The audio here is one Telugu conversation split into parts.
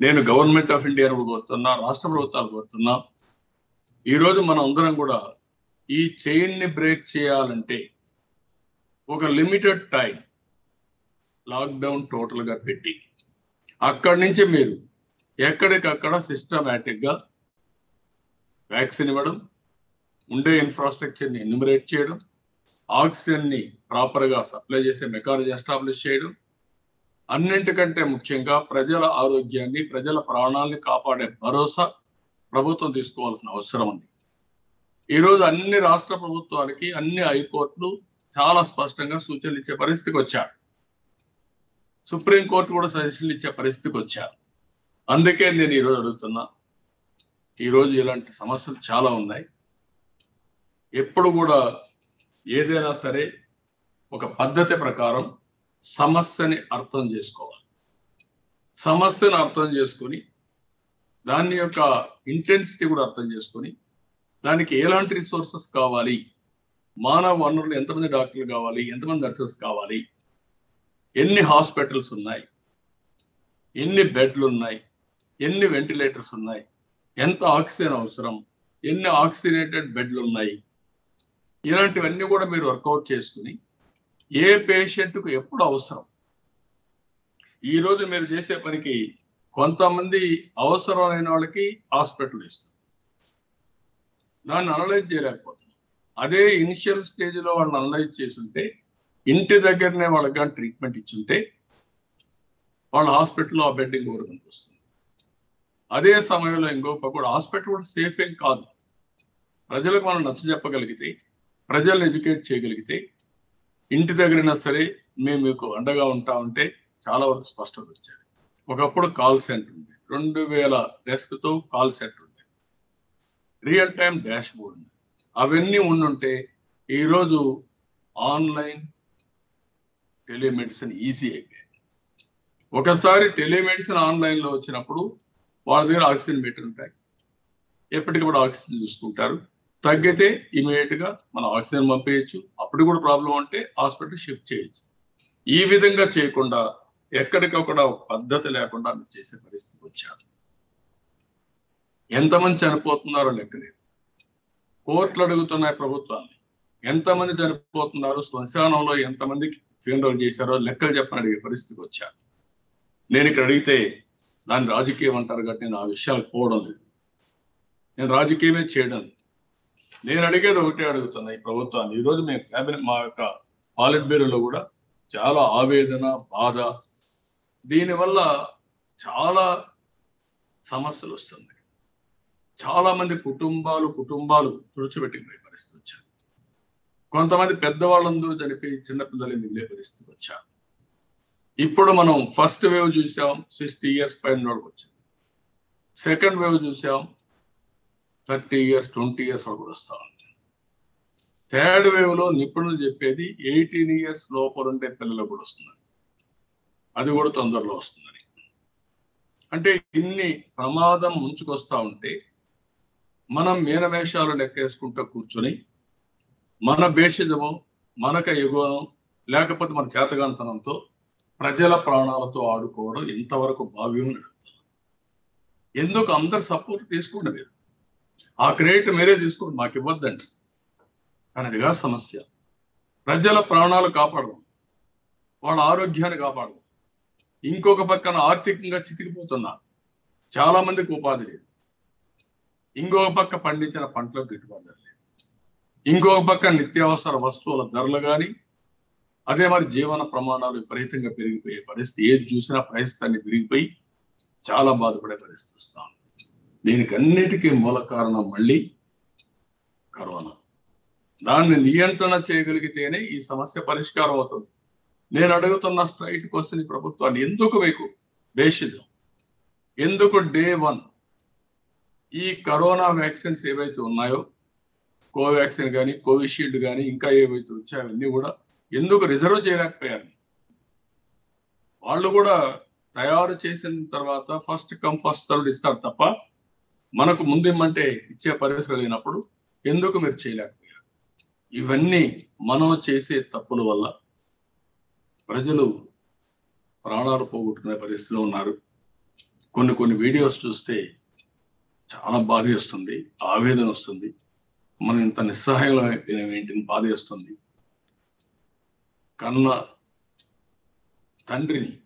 నేను గవర్నమెంట్ ఆఫ్ ఇండియాను కూడా కోరుతున్నా రాష్ట్ర ప్రభుత్వాలు కోరుతున్నా. ఈరోజు మనం అందరం కూడా ఈ చైన్ని బ్రేక్ చేయాలంటే ఒక లిమిటెడ్ టైం లాక్డౌన్ టోటల్గా పెట్టి అక్కడి నుంచి మీరు ఎక్కడికక్కడ సిస్టమేటిక్గా వ్యాక్సిన్ ఇవ్వడం ఉండే ఇన్ఫ్రాస్ట్రక్చర్ని ఎన్యూమరేట్ చేయడం ఆక్సిజన్ని ప్రాపర్గా సప్లై చేసే మెకానిజం ఎస్టాబ్లిష్ చేయడం అన్నింటికంటే ముఖ్యంగా ప్రజల ఆరోగ్యాన్ని ప్రజల ప్రాణాలని కాపాడే భరోసా ప్రభుత్వం తీసుకోవాల్సిన అవసరం ఉంది. ఈరోజు అన్ని రాష్ట్ర ప్రభుత్వాలకి అన్ని హైకోర్టులు చాలా స్పష్టంగా సూచనలు ఇచ్చే పరిస్థితికి వచ్చారు. సుప్రీంకోర్టు కూడా సజెషన్లు ఇచ్చే పరిస్థితికి వచ్చారు. అందుకే నేను ఈరోజు అడుగుతున్నా ఈరోజు ఇలాంటి సమస్యలు చాలా ఉన్నాయి. ఎప్పుడు కూడా ఏదైనా సరే ఒక పద్ధతి ప్రకారం సమస్యని అర్థం చేసుకోవాలి. సమస్యను అర్థం చేసుకొని దాని యొక్క ఇంటెన్సిటీ కూడా అర్థం చేసుకొని దానికి ఎలాంటి రిసోర్సెస్ కావాలి? మానవ వనరులు ఎంతమంది డాక్టర్లు కావాలి? ఎంతమంది నర్సెస్ కావాలి? ఎన్ని హాస్పిటల్స్ ఉన్నాయి? ఎన్ని బెడ్లు ఉన్నాయి? ఎన్ని వెంటిలేటర్స్ ఉన్నాయి? ఎంత ఆక్సిజన్ అవసరం? ఎన్ని ఆక్సిజనేటెడ్ బెడ్లు ఉన్నాయి? ఇలాంటివన్నీ కూడా మీరు వర్కౌట్ చేసుకుని ఏ పేషెంట్కు ఎప్పుడు అవసరం? ఈ రోజు మీరు చేసే పనికి కొంతమంది అవసరమైన వాళ్ళకి హాస్పిటల్ ఇస్తారు. దాన్ని అనలైజ్ చేయలేకపోతున్నాం అదే ఇనిషియల్ స్టేజ్లో వాళ్ళని అనలైజ్ చేస్తుంటే ఇంటి దగ్గరనే వాళ్ళకి కానీ ట్రీట్మెంట్ ఇచ్చుంటే వాళ్ళ హాస్పిటల్లో ఆ బెడ్ ఇంకొకరు వస్తుంది అదే సమయంలో ఇంకొక కూడా హాస్పిటల్ కూడా సేఫ్ ఏం కాదు. ప్రజలకు మనం నచ్చ చెప్పగలిగితే ప్రజలను ఎడ్యుకేట్ చేయగలిగితే ఇంటి దగ్గరైనా సరే మేము మీకు అండగా ఉంటా ఉంటే చాలా వరకు స్పష్టత వచ్చేది. ఒకప్పుడు కాల్ సెంటర్ ఉంది రెండు వేల డెస్క్తో కాల్ సెంటర్ ఉంది రియల్ టైం డాష్ బోర్డ్ ఉంది అవన్నీ ఉండుంటే ఈరోజు ఆన్లైన్ టెలిమెడిసిన్ ఈజీ అయిపోయింది. ఒకసారి టెలిమెడిసిన్ ఆన్లైన్లో వచ్చినప్పుడు వాళ్ళ దగ్గర ఆక్సిజన్ మీటర్ ఉంటాయి. ఎప్పటికప్పుడు ఆక్సిజన్ చూసుకుంటారు. తగ్గితే ఇమీడియట్గా మనం ఆక్సిజన్ పంపేయచ్చు. అప్పుడు కూడా ప్రాబ్లం ఉంటే హాస్పిటల్ షిఫ్ట్ చేయొచ్చు. ఈ విధంగా చేయకుండా ఎక్కడికక్కడ ఒక పద్ధతి లేకుండా మీరు చేసే పరిస్థితి వచ్చారు. ఎంతమంది చనిపోతున్నారో లెక్కలేదు. కోర్టులు అడుగుతున్నాయి ప్రభుత్వాన్ని. ఎంతమంది చనిపోతున్నారు శ్మశానంలో ఎంతమందికి ఫ్యూనరల్ చేశారో లెక్కలు చెప్పని అడిగే పరిస్థితికి వచ్చారు. నేను ఇక్కడ అడిగితే దాన్ని రాజకీయం అంటారు కాబట్టి నేను ఆ విషయాలకు పోవడం లేదు. నేను రాజకీయమే చేయడం లేదు. నేను అడిగేది ఒకటే అడుగుతున్నా ఈ ప్రభుత్వాన్ని. ఈరోజు మేము క్యాబినెట్ మా యొక్క పాలిట్ బ్యూరోలో కూడా చాలా ఆవేదన బాధ. దీనివల్ల చాలా సమస్యలు వస్తున్నాయి. చాలా మంది కుటుంబాలు కుటుంబాలు తుడిచిపెట్టిపోయే పరిస్థితి వచ్చారు. కొంతమంది పెద్దవాళ్ళందరూ చనిపోయి చిన్నపిల్లలు మిగిలే పరిస్థితి వచ్చారు. ఇప్పుడు మనం ఫస్ట్ వేవ్ చూసాం సిక్స్టీ ఇయర్స్ పైన వచ్చింది. సెకండ్ వేవ్ చూసాం థర్టీ ఇయర్స్ ట్వంటీ ఇయర్స్ వరకు కూడా వస్తూ ఉంది. థర్డ్ వేవ్లో నిపుణులు చెప్పేది ఎయిటీన్ ఇయర్స్ లోపల ఉండే పిల్లలకు కూడా వస్తుంది అది కూడా తొందరలో వస్తుందని. అంటే ఇన్ని ప్రమాదం ముంచుకొస్తా ఉంటే మనం మీనమేషాలు లెక్కేసుకుంటూ కూర్చొని మన భేషజము మనక ఎగువనం లేకపోతే మన చేతగాంతనంతో ప్రజల ప్రాణాలతో ఆడుకోవడం ఎంతవరకు భావ్యం నడుపుతుంది ఎందుకు? అందరు సపోర్ట్ తీసుకోండి మీరు ఆ క్రెడిట్ మీరే తీసుకోండి మాకు ఇవ్వద్దండి. అనేదిగా సమస్య. ప్రజల ప్రాణాలు కాపాడదాం. వాళ్ళ ఆరోగ్యాన్ని కాపాడదాం. ఇంకొక పక్కన ఆర్థికంగా చితికిపోతున్నారు చాలా మందికి ఉపాధి లేదు. ఇంకొక పక్క పండించిన పంటలకు గిట్టుబాటు ధర లేదు. ఇంకొక పక్క నిత్యావసర వస్తువుల ధరలు కానీ అదే మరి జీవన ప్రమాణాలు విపరీతంగా పెరిగిపోయే పరిస్థితి. ఏది చూసినా పరిస్థితి అన్ని పెరిగిపోయి చాలా బాధపడే పరిస్థితి వస్తాను దీనికి అన్నిటికీ మూల కారణం మళ్ళీ కరోనా. దాన్ని నియంత్రణ చేయగలిగితేనే ఈ సమస్య పరిష్కారం అవుతుంది. నేను అడుగుతున్న స్ట్రైట్ క్వశ్చన్ ఈ ప్రభుత్వాన్ని ఎందుకు మీకు బేషిజం? ఎందుకు డే వన్ ఈ కరోనా వ్యాక్సిన్స్ ఏవైతే ఉన్నాయో కోవాక్సిన్ కానీ కోవిషీల్డ్ కానీ ఇంకా ఏవైతే వచ్చాయో అవన్నీ కూడా ఎందుకు రిజర్వ్ చేయలేకపోయారు? వాళ్ళు కూడా తయారు చేసిన తర్వాత ఫస్ట్ కమ్ ఫస్ట్ సర్వ్ ఇస్తారు తప్ప మనకు ముందేమంటే ఇచ్చే పరిస్థితి లేనప్పుడు ఎందుకు మీరు చేయలేకపోయారు? ఇవన్నీ మనం చేసే తప్పుల వల్ల ప్రజలు ప్రాణాలు పోగొట్టుకునే పరిస్థితిలో ఉన్నారు. కొన్ని కొన్ని వీడియోస్ చూస్తే చాలా బాధ వేస్తుంది ఆవేదన వస్తుంది. మనం ఇంత నిస్సహాయంలో ఏంటిని బాధ వేస్తుంది. కన్న తండ్రిని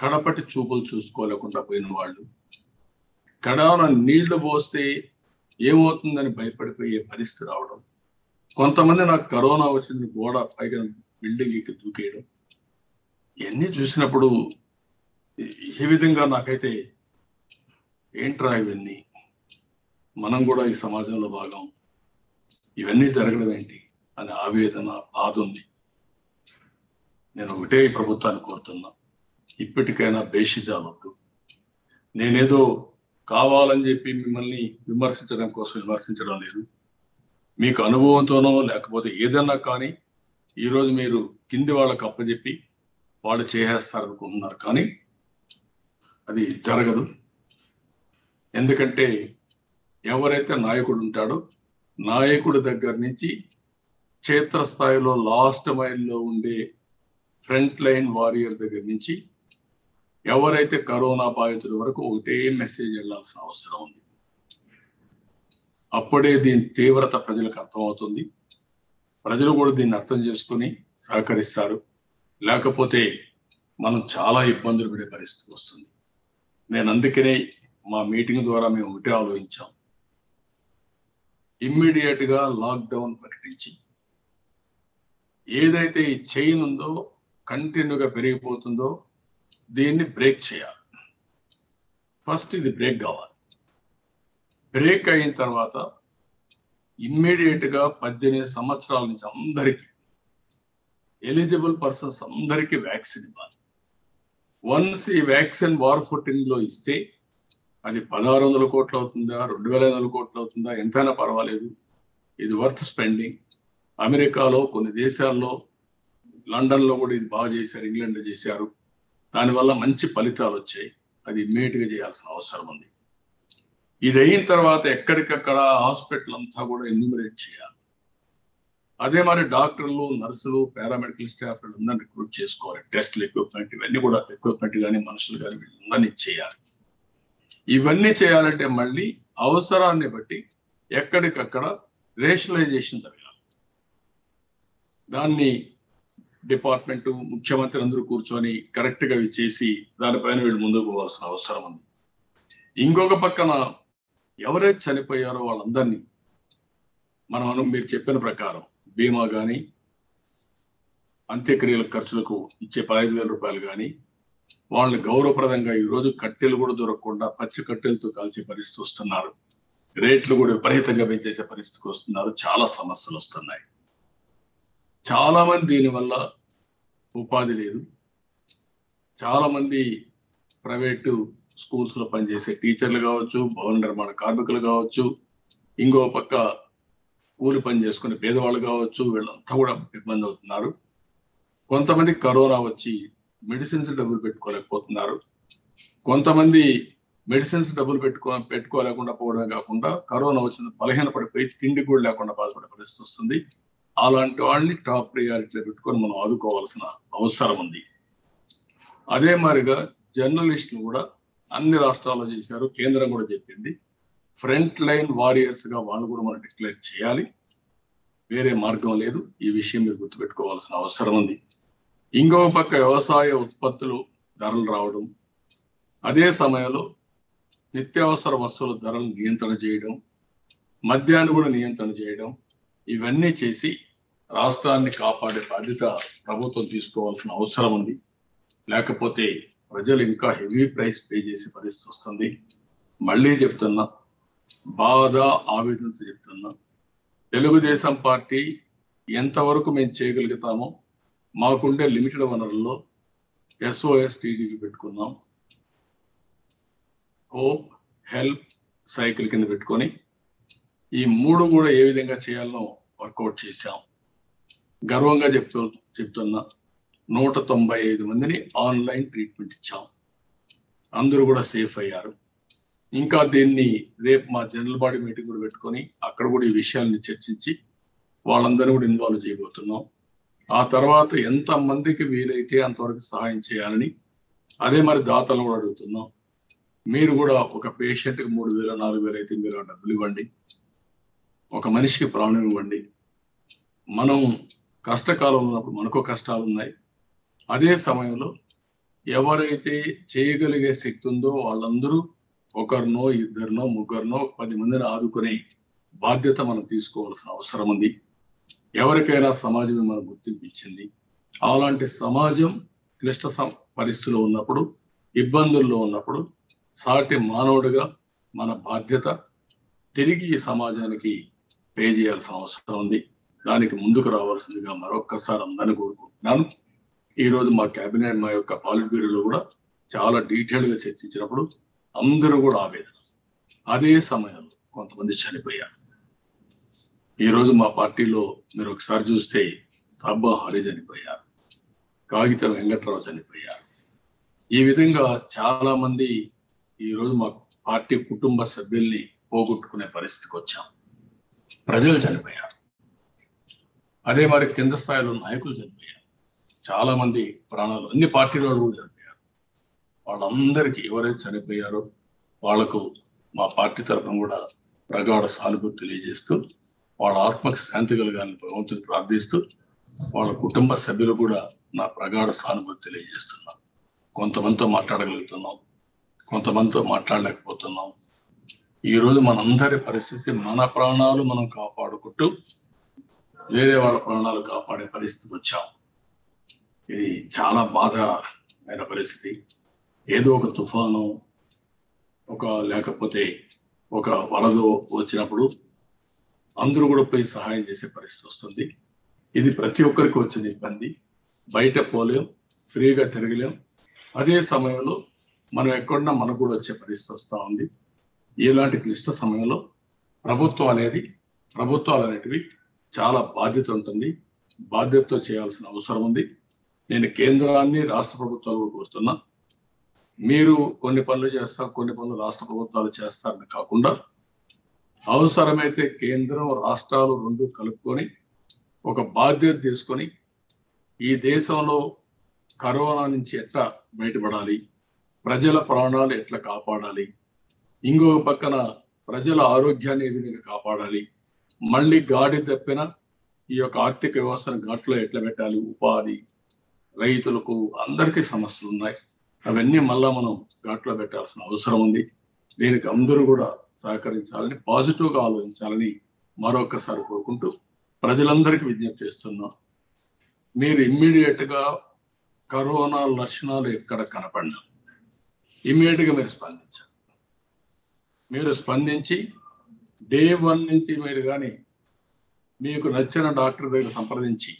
కడపటి చూపులు చూసుకోలేకుండా పోయిన వాళ్ళు కడాన నీళ్ళు పోస్తే ఏమవుతుందని భయపడిపోయే పరిస్థితి రావడం. కొంతమంది నాకు కరోనా వచ్చింది గోడ పైగా బిల్డింగ్ ఎక్కి దూకేయడం. ఇవన్నీ చూసినప్పుడు ఏ విధంగా నాకైతే ఏంట్రా ఇవన్నీ? మనం కూడా ఈ సమాజంలో భాగం. ఇవన్నీ జరగడం ఏంటి? అనే ఆవేదన బాధ ఉంది. నేను ఒకటే ప్రభుత్వాన్ని కోరుతున్నా. ఇప్పటికైనా బేషిజావద్దు నేనేదో కావాలని చెప్పి మిమ్మల్ని విమర్శించడం కోసం విమర్శించడం లేదు. మీకు అనుభవంతోనో లేకపోతే ఏదన్నా కానీ ఈరోజు మీరు కింది వాళ్ళకి అప్పచెప్పి వాళ్ళు చేసేస్తారనుకుంటున్నారు. కానీ అది జరగదు. ఎందుకంటే ఎవరైతే నాయకుడు ఉంటాడో నాయకుడి దగ్గర నుంచి క్షేత్రస్థాయిలో లాస్ట్ మైల్లో ఉండే ఫ్రంట్ లైన్ వారియర్ దగ్గర నుంచి ఎవరైతే కరోనా బాధితుల వరకు ఒకటే మెసేజ్ వెళ్ళాల్సిన అవసరం ఉంది. అప్పుడే దీని తీవ్రత ప్రజలకు అర్థమవుతుంది. ప్రజలు కూడా దీన్ని అర్థం చేసుకుని సహకరిస్తారు. లేకపోతే మనం చాలా ఇబ్బందులు పడే పరిస్థితి వస్తుంది. నేను అందుకనే మా మీటింగ్ ద్వారా మేము ఒకటే ఆలోచించాం. ఇమ్మీడియట్గా లాక్డౌన్ ప్రకటించి ఏదైతే ఈ చైన్ ఉందో కంటిన్యూగా పెరిగిపోతుందో దీన్ని బ్రేక్ చేయాలి. ఫస్ట్ ఇది బ్రేక్ కావాలి. బ్రేక్ అయిన తర్వాత ఇమ్మీడియట్గా పద్దెనిమిది సంవత్సరాల నుంచి అందరికీ ఎలిజిబుల్ పర్సన్స్ అందరికీ వ్యాక్సిన్ ఇవ్వాలి. వన్స్ ఈ వ్యాక్సిన్ వార్ ఫుటింగ్లో ఇస్తే అది పదహారు వందల కోట్లు అవుతుందా రెండు వేల ఐదు వందల కోట్లు అవుతుందా ఎంతైనా పర్వాలేదు. ఇది వర్త్ స్పెండింగ్. అమెరికాలో కొన్ని దేశాల్లో లండన్లో కూడా ఇది బాగా చేశారు ఇంగ్లాండ్లో చేశారు. దానివల్ల మంచి ఫలితాలు వచ్చాయి. అది ఇమ్మీడియట్గా చేయాల్సిన అవసరం ఉంది. ఇది అయిన తర్వాత ఎక్కడికక్కడ హాస్పిటల్ అంతా కూడా ఎన్యూమరేట్ చేయాలి. అదే మరి డాక్టర్లు నర్సులు పారామెడికల్ స్టాఫ్ వీళ్ళందరినీ రిక్రూట్ చేసుకోవాలి. టెస్ట్లు ఎక్విప్మెంట్ ఇవన్నీ కూడా ఎక్విప్మెంట్ కానీ మనుషులు కానీ వీళ్ళందరినీ చేయాలి. ఇవన్నీ చేయాలంటే మళ్ళీ అవసరాన్ని బట్టి ఎక్కడికక్కడ రేషనలైజేషన్ జరగాలి. దాన్ని డిపార్ట్మెంట్ ముఖ్యమంత్రి అందరూ కూర్చొని కరెక్ట్గా చేసి దానిపైన వీళ్ళు ముందుకు పోవాల్సిన అవసరం ఉంది. ఇంకొక పక్కన ఎవరైతే చనిపోయారో వాళ్ళందరినీ మనం మీరు చెప్పిన ప్రకారం బీమా కానీ అంత్యక్రియల ఖర్చులకు ఇచ్చే పదహైదు వేల రూపాయలు కానీ వాళ్ళని గౌరవప్రదంగా ఈరోజు కట్టెలు కూడా దొరకకుండా పచ్చి కట్టెలతో కాల్చే పరిస్థితి వస్తున్నారు. రేట్లు కూడా విపరీతంగా పెంచేసే పరిస్థితికి వస్తున్నారు. చాలా సమస్యలు వస్తున్నాయి. చాలా మంది దీనివల్ల ఉపాధి లేదు. చాలా మంది ప్రైవేటు స్కూల్స్లో పనిచేసే టీచర్లు కావచ్చు భవన నిర్మాణ కార్మికులు కావచ్చు ఇంకో పక్క కూలి పని చేసుకునే పేదవాళ్ళు కావచ్చు వీళ్ళంతా కూడా ఇబ్బంది అవుతున్నారు. కొంతమంది కరోనా వచ్చి మెడిసిన్స్ డబ్బులు పెట్టుకోలేకపోతున్నారు. కొంతమంది మెడిసిన్స్ డబ్బులు పెట్టుకో పెట్టుకోలేకుండా పోవడమే కాకుండా కరోనా వచ్చిన బలహీన పడిపోయి తిండి కూడా లేకుండా బాధపడే పరిస్థితి వస్తుంది. అలాంటి వాళ్ళని టాప్ ప్రియారిటీలో పెట్టుకొని మనం ఆదుకోవాల్సిన అవసరం ఉంది. అదే మాదిరిగా జర్నలిస్టులు కూడా అన్ని రాష్ట్రాల్లో చేశారు కేంద్రం కూడా చెప్పింది. ఫ్రంట్ లైన్ వారియర్స్గా వాళ్ళు కూడా మనం డిక్లేర్ చేయాలి. వేరే మార్గం లేదు. ఈ విషయం మీరు గుర్తుపెట్టుకోవాల్సిన అవసరం ఉంది. ఇంకో పక్క వ్యవసాయ ఉత్పత్తులు ధరలు రావడం అదే సమయంలో నిత్యావసర వస్తువుల ధరలు నియంత్రణ చేయడం మద్యాన్ని కూడా నియంత్రణ చేయడం ఇవన్నీ చేసి రాష్ట్రాన్ని కాపాడే బాధ్యత ప్రభుత్వం తీసుకోవాల్సిన అవసరం ఉంది. లేకపోతే ప్రజలు ఇంకా హెవీ ప్రైస్ పే చేసే పరిస్థితి వస్తుంది. మళ్ళీ చెప్తున్నా బాధ ఆవేదనతో చెప్తున్నా తెలుగుదేశం పార్టీ ఎంతవరకు మేము చేయగలుగుతామో మాకుండే లిమిటెడ్ వనరుల్లో ఎస్ఓఎస్ టీడీపీ పెట్టుకున్నాం. హోప్ హెల్ప్ సైకిల్ కింద పెట్టుకొని ఈ మూడు కూడా ఏ విధంగా చేయాలనో వర్కౌట్ చేశాం. గర్వంగా చెప్తూ చెప్తున్నా నూట తొంభై ఐదు మందిని ఆన్లైన్ ట్రీట్మెంట్ ఇచ్చాం. అందరూ కూడా సేఫ్ అయ్యారు. ఇంకా దీన్ని రేపు మా జనరల్ బాడీ మీటింగ్ కూడా పెట్టుకొని అక్కడ కూడా ఈ విషయాల్ని చర్చించి వాళ్ళందరినీ కూడా ఇన్వాల్వ్ చేయబోతున్నాం. ఆ తర్వాత ఎంత మందికి వీలైతే అంతవరకు సహాయం చేయాలని అదే మరి దాతలు కూడా అడుగుతున్నాం. మీరు కూడా ఒక పేషెంట్కి మూడు వేల నాలుగు వేలు అయితే మీరు డబ్బులు ఇవ్వండి. ఒక మనిషికి ప్రాణం ఇవ్వండి. మనం కష్టకాలం ఉన్నప్పుడు మనకు కష్టాలు ఉన్నాయి. అదే సమయంలో ఎవరైతే చేయగలిగే శక్తి ఉందో వాళ్ళందరూ ఒకరినో ఇద్దరినో ముగ్గురినో పది మందిని ఆదుకునే బాధ్యత మనం తీసుకోవాల్సిన అవసరం ఉంది. ఎవరికైనా సమాజం మనం గుర్తింపించింది అలాంటి సమాజం క్లిష్ట సం- పరిస్థితుల్లో ఉన్నప్పుడు ఇబ్బందుల్లో ఉన్నప్పుడు సాటి మానవుడిగా మన బాధ్యత తిరిగి ఈ సమాజానికి పే చేయాల్సిన అవసరం ఉంది. దానికి ముందుకు రావాల్సిందిగా మరొక్కసారి అందరినీ కోరుకుంటున్నాను. ఈరోజు మా కేబినెట్ మా యొక్క పాలిట్ బ్యూరోలో కూడా చాలా డీటెయిల్గా చర్చించినప్పుడు అందరూ కూడా ఆవేదన. అదే సమయంలో కొంతమంది చనిపోయారు. ఈరోజు మా పార్టీలో మీరు ఒకసారి చూస్తే సబ్బా హరి చనిపోయారు. కాగిత వెంకట్రావు చనిపోయారు. ఈ విధంగా చాలా మంది మా పార్టీ కుటుంబ సభ్యుల్ని పోగొట్టుకునే పరిస్థితికి వచ్చాం. ప్రజలు చనిపోయారు. అదే మరి కింద స్థాయిలో నాయకులు చనిపోయారు. చాలా మంది ప్రాణాలు అన్ని పార్టీల వాళ్ళు కూడా చనిపోయారు. వాళ్ళందరికీ ఎవరైతే చనిపోయారో వాళ్ళకు మా పార్టీ తరఫున కూడా ప్రగాఢ సానుభూతి తెలియజేస్తూ వాళ్ళ ఆత్మకు శాంతి కలగాలని భగవంతుని ప్రార్థిస్తూ వాళ్ళ కుటుంబ సభ్యులు కూడా నా ప్రగాఢ సానుభూతి తెలియజేస్తున్నాం. కొంతమందితో మాట్లాడగలుగుతున్నాం. కొంతమందితో మాట్లాడలేకపోతున్నాం. ఈరోజు మనందరి పరిస్థితి మన ప్రాణాలు మనం కాపాడుకుంటూ వేరే వాళ్ళ ప్రాణాలు కాపాడే పరిస్థితి వచ్చాం. ఇది చాలా బాధమైన పరిస్థితి. ఏదో ఒక తుఫాను ఒక లేకపోతే ఒక వరద వచ్చినప్పుడు అందరూ కూడా పోయి సహాయం చేసే పరిస్థితి వస్తుంది. ఇది ప్రతి ఒక్కరికి వచ్చిన ఇబ్బంది. బయట పోలేం ఫ్రీగా తిరగలేం. అదే సమయంలో మనం ఎక్కడున్నా మనకు కూడా వచ్చే పరిస్థితి వస్తూ ఉంది. ఇలాంటి క్లిష్ట సమయంలో ప్రభుత్వం అనేది ప్రభుత్వాలు అనేటివి చాలా బాధ్యత ఉంటుంది. బాధ్యతతో చేయాల్సిన అవసరం ఉంది. నేను కేంద్రాన్ని రాష్ట్ర ప్రభుత్వాలు కోరుతున్నా. మీరు కొన్ని పనులు చేస్తారు కొన్ని పనులు రాష్ట్ర ప్రభుత్వాలు చేస్తారని కాకుండా అవసరమైతే కేంద్రం రాష్ట్రాలు రెండు కలుపుకొని ఒక బాధ్యత తీసుకొని ఈ దేశంలో కరోనా నుంచి ఎట్లా బయటపడాలి? ప్రజల ప్రాణాలు ఎట్లా కాపాడాలి? ఇంకొక పక్కన ప్రజల ఆరోగ్యాన్ని ఏ విధంగా కాపాడాలి? మళ్ళీ గాడి తప్పిన ఈ యొక్క ఆర్థిక వ్యవస్థను ఘాట్లో ఎట్లా పెట్టాలి? ఉపాధి రైతులకు అందరికీ సమస్యలు ఉన్నాయి. అవన్నీ మళ్ళా మనం ఘాట్లో పెట్టాల్సిన అవసరం ఉంది. దీనికి అందరూ కూడా సహకరించాలని పాజిటివ్గా ఆలోచించాలని మరొకసారి కోరుకుంటూ ప్రజలందరికీ విజ్ఞప్తి చేస్తున్నాం. మీరు ఇమ్మీడియట్గా కరోనా లక్షణాలు ఎక్కడ కనపడినా ఇమ్మీడియట్గా మీరు స్పందించాలి. మీరు స్పందించి డే వన్ నుంచి మీరు కానీ మీకు నచ్చిన డాక్టర్ దగ్గర సంప్రదించి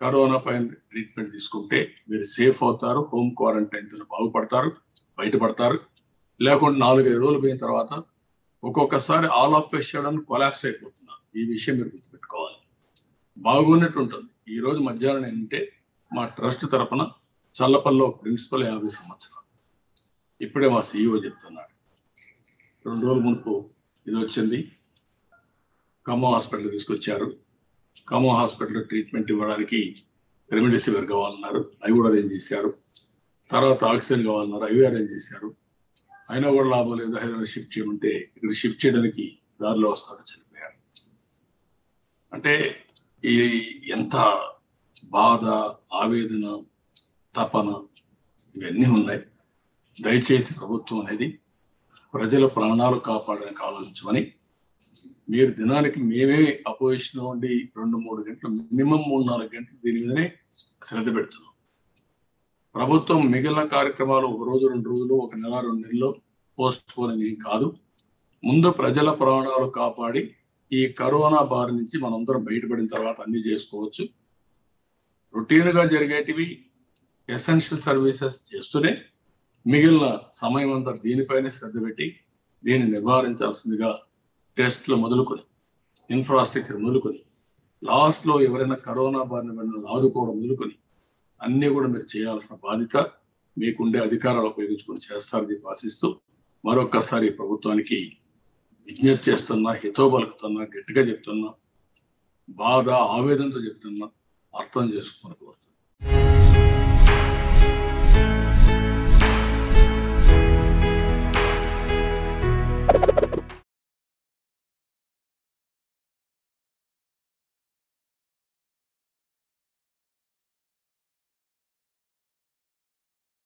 కరోనా పైన ట్రీట్మెంట్ తీసుకుంటే మీరు సేఫ్ అవుతారు హోమ్ క్వారంటైన్తో బాగుపడతారు బయటపడతారు. లేకుంటే నాలుగైదు రోజులు పోయిన తర్వాత ఒక్కొక్కసారి ఆల్ ఆఫ్ సడన్ కొలాప్స్ అయిపోతున్నారు. ఈ విషయం మీరు గుర్తుపెట్టుకోవాలి. బాగున్నట్టు ఉంటుంది ఈ రోజు మధ్యాహ్నం ఏంటంటే మా ట్రస్ట్ తరపున చల్లపల్లి ప్రిన్సిపల్ యాభై సంవత్సరాలు. ఇప్పుడే మా సీఈఓ చెప్తున్నాడు రెండు రోజుల మునుపు ఇది వచ్చింది ఖమ్మం హాస్పిటల్ తీసుకొచ్చారు. ఖమ్మం హాస్పిటల్ ట్రీట్మెంట్ ఇవ్వడానికి రెమిడిసివిర్ కావాలన్నారు అవి కూడా అరేంజ్ చేశారు. తర్వాత ఆక్సిజన్ కావాలన్నారు అవి అరేంజ్ చేశారు. అయినా కూడా లాభం లేదు. హైదరాబాద్ షిఫ్ట్ చేయమంటే ఇక్కడ షిఫ్ట్ చేయడానికి దారిలో వస్తాడు చనిపోయారు అంటే ఈ ఎంత బాధ ఆవేదన తపన ఇవన్నీ ఉన్నాయి. దయచేసి ప్రభుత్వం అనేది ప్రజల ప్రాణాలు కాపాడడానికి ఆలోచించమని మీరు దినానికి మేమే అపోజిషన్ ఉండి రెండు మూడు గంటలు మినిమం మూడు నాలుగు గంటలు దీని మీదనే శ్రద్ధ పెడుతున్నాం. ప్రభుత్వం మిగిలిన కార్యక్రమాలు ఒక రోజు రెండు రోజులు ఒక నెల రెండు నెలలు పోస్ట్ పోన్ ఏం కాదు. ముందు ప్రజల ప్రాణాలు కాపాడి ఈ కరోనా బారి నుంచి మనందరం బయటపడిన తర్వాత అన్ని చేసుకోవచ్చు. రొటీన్గా జరిగేటివి ఎసెన్షియల్ సర్వీసెస్ చేస్తూనే మిగిలిన సమయం అంతా దీనిపైనే శ్రద్ధ పెట్టి దీన్ని నివారించాల్సిందిగా టెస్ట్లు మొదలుకొని ఇన్ఫ్రాస్ట్రక్చర్ మొదలుకొని లాస్ట్లో ఎవరైనా కరోనా బారిన పడిన ఆదుకోవడం మొదలుకొని అన్నీ కూడా మీరు చేయాల్సిన బాధ్యత మీకుండే అధికారాలు ఉపయోగించుకొని చేస్తారని ఆశిస్తూ మరొక్కసారి ప్రభుత్వానికి విజ్ఞప్తి చేస్తున్నా హితో పలుకుతున్నా గట్టిగా చెప్తున్నా బాధ ఆవేదనతో చెప్తున్నా అర్థం చేసుకోమని కోరుతున్నా